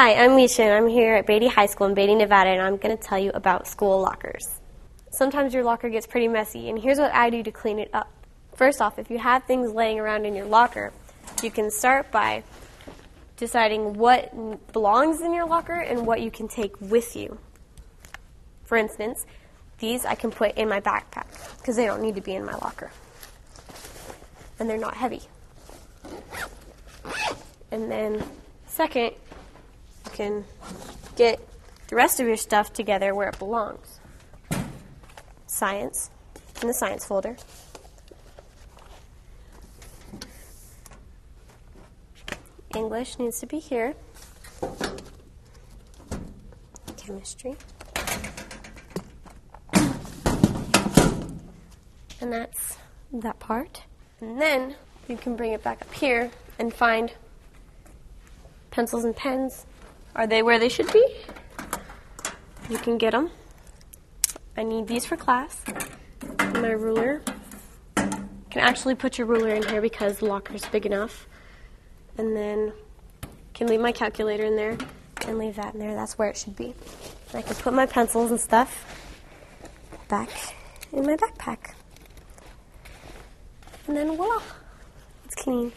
Hi, I'm Misha, and I'm here at Beatty High School in Beatty, Nevada, and I'm going to tell you about school lockers. Sometimes your locker gets pretty messy, and here's what I do to clean it up. First off, if you have things laying around in your locker, you can start by deciding what belongs in your locker and what you can take with you. For instance, these I can put in my backpack because they don't need to be in my locker. And they're not heavy. And then, second, you can get the rest of your stuff together where it belongs. Science, in the science folder. English needs to be here. Chemistry. And that's that part. And then you can bring it back up here and find pencils and pens. Are they where they should be? You can get them. I need these for class. My ruler. You can actually put your ruler in here because the locker is big enough. And then can leave my calculator in there and leave that in there. That's where it should be. I can put my pencils and stuff back in my backpack. And then voila, it's clean.